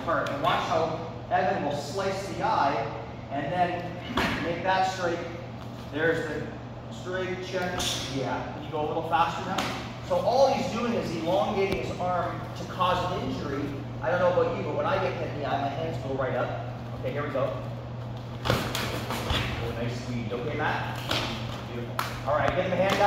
apart. And watch how Evan will slice the eye and then make that straight. There's the straight check. Yeah, you go a little faster now? So all he's doing is elongating his arm to cause an injury. I don't know about you, but when I get hit in the eye, my hands go right up. Okay, here we go. Oh, nice squeeze. Okay, Matt? Beautiful. All right, get in the hand, guys.